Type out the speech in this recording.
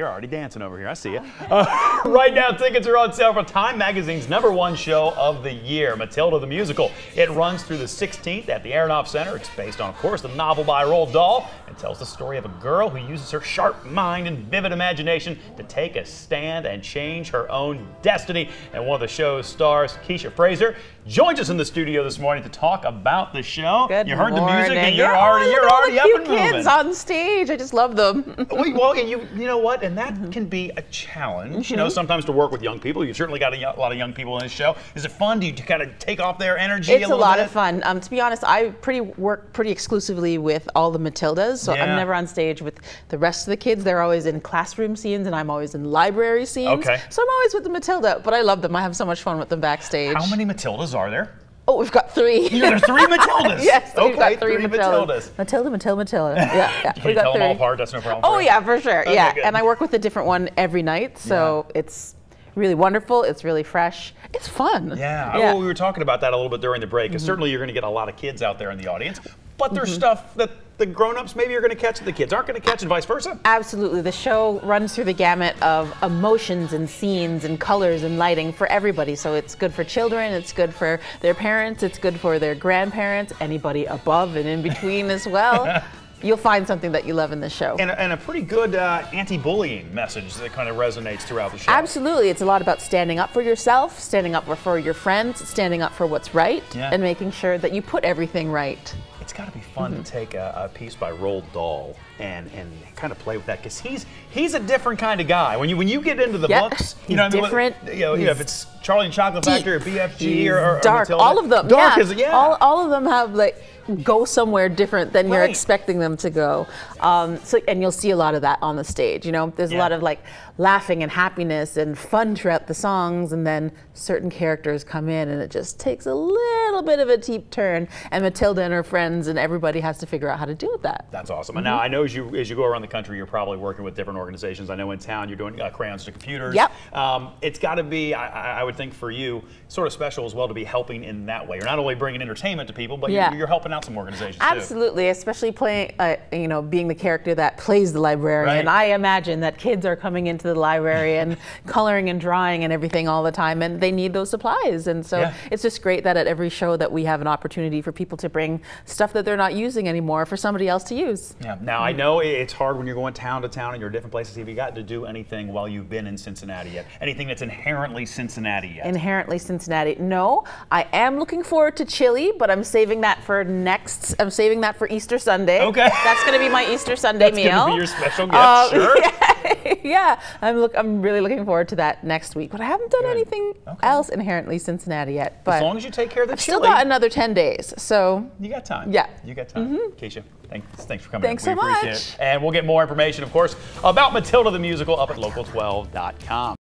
You're already dancing over here. I see you. Uh, right now, tickets are on sale for Time Magazine's number one show of the year, Matilda the Musical. It runs through the 16th at the Aronoff Center. It's based on, of course, the novel by Roald Dahl and tells the story of a girl who uses her sharp mind and vivid imagination to take a stand and change her own destiny. And one of the show's stars, Keisha Fraser, joins us in the studio this morning to talk about the show. Good you heard morning. the music and you're Yeah, already you're already up and moving. kids on stage. I just love them. well, and you you know what, and that can be a challenge. You know, sometimes to work with young people. You've certainly got a, a lot of young people in this show. Is it fun? Do you kind of take off their energy? It's a, little lot bit? of fun. Um, to be honest, I pretty work pretty exclusively with all the Matildas, so Yeah. I'm never on stage with the rest of the kids. They're always in classroom scenes, and I'm always in library scenes. Okay. So I'm always with the Matilda, but I love them. I have so much fun with them backstage. How many Matildas are there? Oh, we've got three. Yeah, There's three Matildas. yes, okay, we've got three, three Matildas. Matildas. Matilda, Matilda, Matilda. Yeah, yeah. Can we you got tell three. them all apart? That's no problem. Oh for yeah, for sure. Okay, yeah, good. and I work with a different one every night, so it's really wonderful. It's really fresh. It's fun. Yeah, yeah. well, we were talking about that a little bit during the break. Mm-hmm. Because certainly you're going to get a lot of kids out there in the audience, but there's stuff that the grown-ups maybe are going to catch that the kids aren't going to catch, and vice versa. Absolutely. The show runs through the gamut of emotions and scenes and colors and lighting for everybody. So it's good for children, it's good for their parents, it's good for their grandparents, anybody above and in between as well. You'll find something that you love in the show. And, a- and a pretty good uh, anti-bullying message that kind of resonates throughout the show. Absolutely. It's a lot about standing up for yourself, standing up for your friends, standing up for what's right, Yeah. and making sure that you put everything right. It's got to be fun Mm-hmm. to take a, a piece by Roald Dahl and and kind of play with that because he's he's a different kind of guy. When you when you get into the Yeah, books, you know, what I mean, different. You know, you know, if it's Charlie and Chocolate Factory or BFG or, or, dark. Matilda. all of them. Dark yeah. is yeah. All, all of them have like go somewhere different than you're expecting them to go. Um, so and you'll see a lot of that on the stage. You know, there's Yeah. a lot of like laughing and happiness and fun throughout the songs, and then certain characters come in and it just takes a little bit of a deep turn. And Matilda and her friends and everybody has to figure out how to deal with that. That's awesome. And now I know as you as you go around the country, you're probably working with different organizations. I know in town you're doing uh, crayons to computers. Yep. Um, it's got to be, I, I- I would think, for you, sort of special as well to be helping in that way. You're not only bringing entertainment to people, but Yeah. you're, you're helping out some organizations too. Absolutely, especially playing, uh, you know, being the character that plays the librarian. Right. I imagine that kids are coming into the library and coloring and drawing and everything all the time, and they need those supplies. And so Yeah. it's just great that at every show that we have an opportunity for people to bring stuff that they're not using anymore for somebody else to use. Yeah. Now I know it's hard when you're going town to town and you're different places. Have you got to do anything while you've been in Cincinnati yet? Anything that's inherently Cincinnati yet? Inherently Cincinnati. No, I am looking forward to chili, but I'm saving that for next. I'm saving that for Easter Sunday. Okay. That's going to be my Easter Sunday That's meal. gonna be your special gift, Uh, sure. Yeah, yeah. I'm look. I'm really looking forward to that next week. But I haven't done Good. anything Okay. else inherently Cincinnati yet. But as long as you take care of the I've still got another ten days. So you got time. Yeah. You got time. Keisha, thanks, thanks for coming. Thanks in. so We appreciate much. it. And we'll get more information, of course, about Matilda the musical up at local12.com.